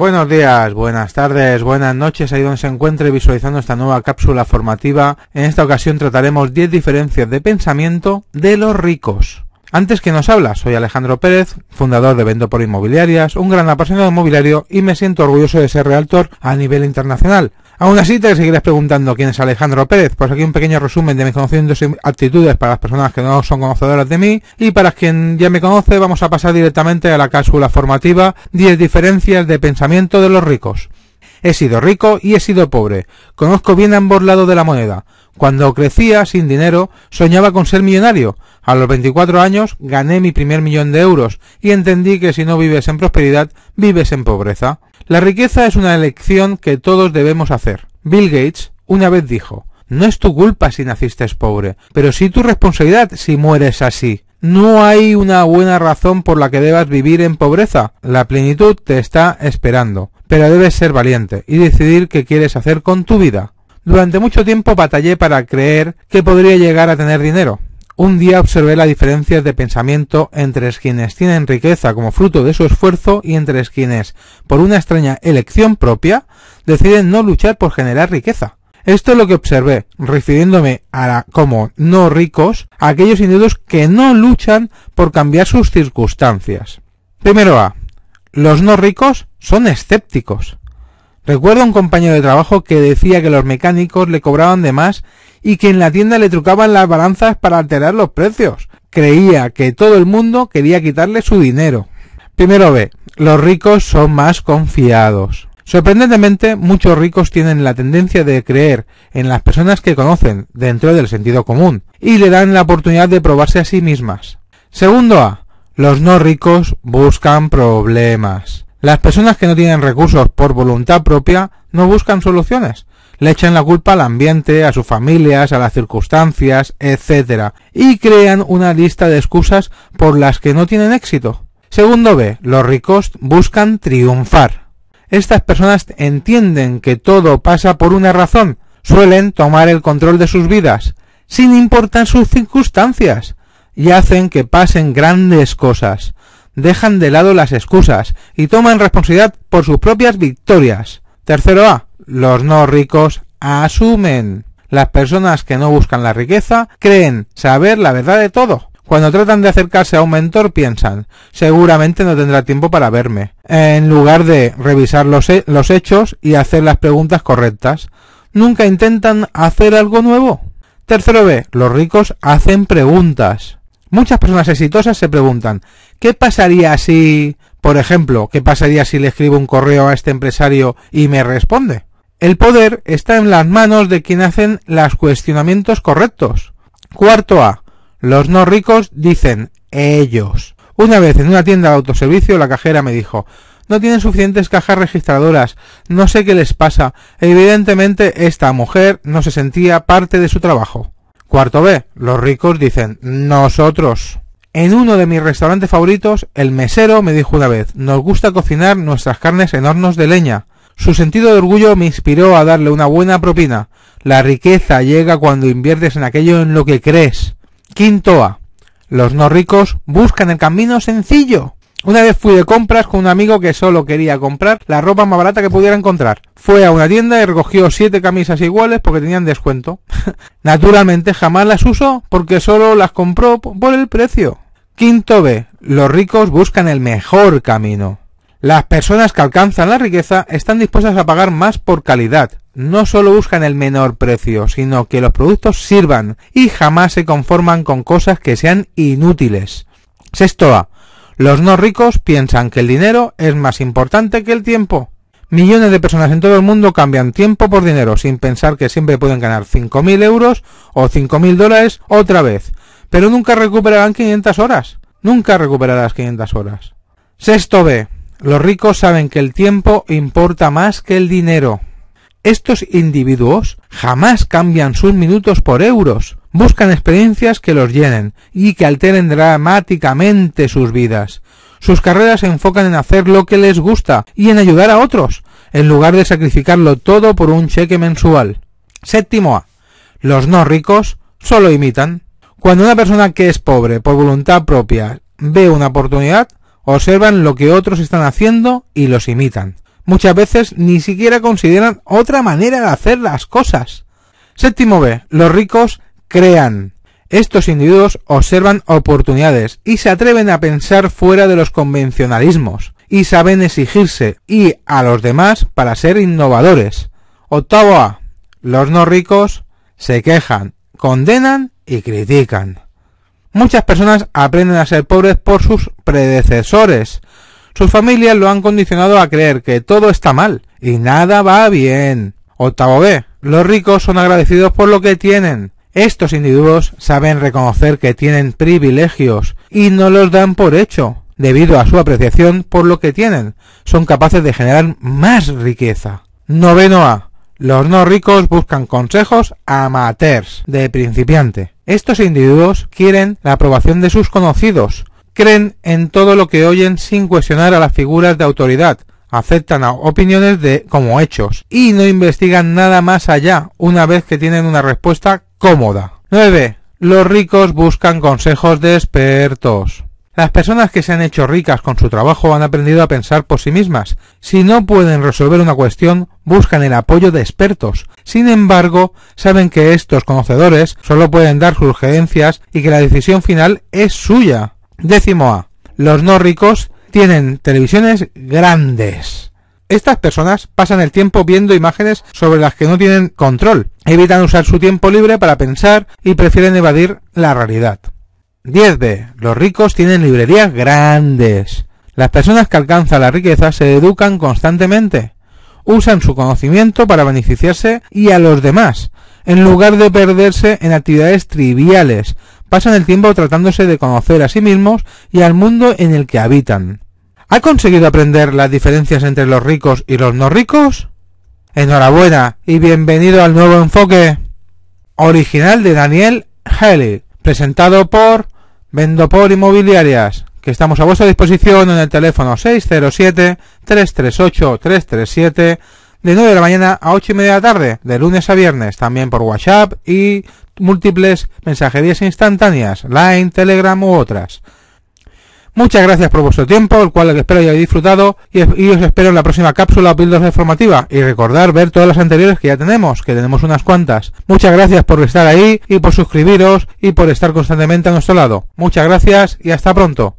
Buenos días, buenas tardes, buenas noches, ahí donde se encuentre visualizando esta nueva cápsula formativa. En esta ocasión trataremos 10 diferencias de pensamiento de los ricos. Antes que nos habla, soy Alejandro Pérez, fundador de Vendo por Inmobiliarias, un gran apasionado inmobiliario y me siento orgulloso de ser realtor a nivel internacional. Aún así te seguirás preguntando quién es Alejandro Pérez, pues aquí un pequeño resumen de mis conocimientos y actitudes para las personas que no son conocedoras de mí y para quien ya me conoce vamos a pasar directamente a la cápsula formativa 10 diferencias de pensamiento de los ricos. He sido rico y he sido pobre. Conozco bien ambos lados de la moneda. Cuando crecía sin dinero, soñaba con ser millonario. A los 24 años gané mi primer millón de euros y entendí que si no vives en prosperidad, vives en pobreza. La riqueza es una elección que todos debemos hacer. Bill Gates una vez dijo, no es tu culpa si naciste pobre, pero sí tu responsabilidad si mueres así. No hay una buena razón por la que debas vivir en pobreza. La plenitud te está esperando, pero debes ser valiente y decidir qué quieres hacer con tu vida. Durante mucho tiempo batallé para creer que podría llegar a tener dinero. Un día observé la diferencia de pensamiento entre quienes tienen riqueza como fruto de su esfuerzo y entre quienes, por una extraña elección propia, deciden no luchar por generar riqueza. Esto es lo que observé, refiriéndome a la, como no ricos a aquellos individuos que no luchan por cambiar sus circunstancias. Primero A. Los no ricos son escépticos. Recuerdo a un compañero de trabajo que decía que los mecánicos le cobraban de más y que en la tienda le trucaban las balanzas para alterar los precios. Creía que todo el mundo quería quitarle su dinero. Primero B. Los ricos son más confiados. Sorprendentemente, muchos ricos tienen la tendencia de creer en las personas que conocen dentro del sentido común y le dan la oportunidad de probarse a sí mismas. Segundo A. Los no ricos buscan problemas. Las personas que no tienen recursos por voluntad propia no buscan soluciones, le echan la culpa al ambiente, a sus familias, a las circunstancias, etc. y crean una lista de excusas por las que no tienen éxito. Segundo B, los ricos buscan triunfar. Estas personas entienden que todo pasa por una razón, suelen tomar el control de sus vidas, sin importar sus circunstancias, y hacen que pasen grandes cosas. Dejan de lado las excusas y toman responsabilidad por sus propias victorias. Tercero A, los no ricos asumen. Las personas que no buscan la riqueza creen saber la verdad de todo. Cuando tratan de acercarse a un mentor piensan, seguramente no tendrá tiempo para verme, en lugar de revisar los, los hechos y hacer las preguntas correctas. Nunca intentan hacer algo nuevo. Tercero B, los ricos hacen preguntas. Muchas personas exitosas se preguntan, ¿qué pasaría si, por ejemplo, qué pasaría si le escribo un correo a este empresario y me responde? El poder está en las manos de quien hacen los cuestionamientos correctos. Cuarto A. Los no ricos dicen ellos. Una vez en una tienda de autoservicio la cajera me dijo no tienen suficientes cajas registradoras, no sé qué les pasa. Evidentemente esta mujer no se sentía parte de su trabajo. Cuarto B. Los ricos dicen nosotros. En uno de mis restaurantes favoritos, el mesero me dijo una vez nos gusta cocinar nuestras carnes en hornos de leña. Su sentido de orgullo me inspiró a darle una buena propina. La riqueza llega cuando inviertes en aquello en lo que crees. Quinto A. Los no ricos buscan el camino sencillo. Una vez fui de compras con un amigo que solo quería comprar la ropa más barata que pudiera encontrar. Fue a una tienda y recogió siete camisas iguales porque tenían descuento. Naturalmente jamás las usó porque solo las compró por el precio. Quinto B. Los ricos buscan el mejor camino. Las personas que alcanzan la riqueza están dispuestas a pagar más por calidad. No solo buscan el menor precio, sino que los productos sirvan y jamás se conforman con cosas que sean inútiles. Sexto A. Los no ricos piensan que el dinero es más importante que el tiempo. Millones de personas en todo el mundo cambian tiempo por dinero sin pensar que siempre pueden ganar 5.000 euros o 5.000 dólares otra vez, pero nunca recuperarán 500 horas. Nunca recuperarás 500 horas. Sexto B. Los ricos saben que el tiempo importa más que el dinero. Estos individuos jamás cambian sus minutos por euros. Buscan experiencias que los llenen y que alteren dramáticamente sus vidas. Sus carreras se enfocan en hacer lo que les gusta y en ayudar a otros, en lugar de sacrificarlo todo por un cheque mensual. Séptimo A. Los no ricos solo imitan. Cuando una persona que es pobre por voluntad propia ve una oportunidad, observan lo que otros están haciendo y los imitan. Muchas veces ni siquiera consideran otra manera de hacer las cosas. Séptimo B. Los ricos crean. Estos individuos observan oportunidades y se atreven a pensar fuera de los convencionalismos y saben exigirse y a los demás para ser innovadores. Octavo A. Los no ricos se quejan, condenan y critican. Muchas personas aprenden a ser pobres por sus predecesores. Sus familias lo han condicionado a creer que todo está mal y nada va bien. Octavo B. Los ricos son agradecidos por lo que tienen. Estos individuos saben reconocer que tienen privilegios y no los dan por hecho. Debido a su apreciación por lo que tienen, son capaces de generar más riqueza. Noveno A. Los no ricos buscan consejos amateurs de principiante. Estos individuos quieren la aprobación de sus conocidos, creen en todo lo que oyen sin cuestionar a las figuras de autoridad, aceptan opiniones de como hechos y no investigan nada más allá una vez que tienen una respuesta cómoda. 9. Los ricos buscan consejos de expertos. Las personas que se han hecho ricas con su trabajo han aprendido a pensar por sí mismas. Si no pueden resolver una cuestión, buscan el apoyo de expertos. Sin embargo, saben que estos conocedores solo pueden dar sugerencias y que la decisión final es suya. Décimo A. Los no ricos tienen televisiones grandes. Estas personas pasan el tiempo viendo imágenes sobre las que no tienen control, evitan usar su tiempo libre para pensar y prefieren evadir la realidad. 10b. Los ricos tienen librerías grandes. Las personas que alcanzan la riqueza se educan constantemente. Usan su conocimiento para beneficiarse y a los demás, en lugar de perderse en actividades triviales, pasan el tiempo tratándose de conocer a sí mismos y al mundo en el que habitan. ¿Ha conseguido aprender las diferencias entre los ricos y los no ricos? Enhorabuena y bienvenido al nuevo enfoque original de Daniel Haley, presentado por Vendopor Inmobiliarias, que estamos a vuestra disposición en el teléfono 607-338-337 de 9 de la mañana a 8 y media de la tarde, de lunes a viernes, también por WhatsApp y múltiples mensajerías instantáneas, Line, Telegram u otras. Muchas gracias por vuestro tiempo, el cual espero hayáis disfrutado y, os espero en la próxima cápsula o píldora informativa. Y recordar ver todas las anteriores que ya tenemos, que tenemos unas cuantas. Muchas gracias por estar ahí y por suscribiros y por estar constantemente a nuestro lado. Muchas gracias y hasta pronto.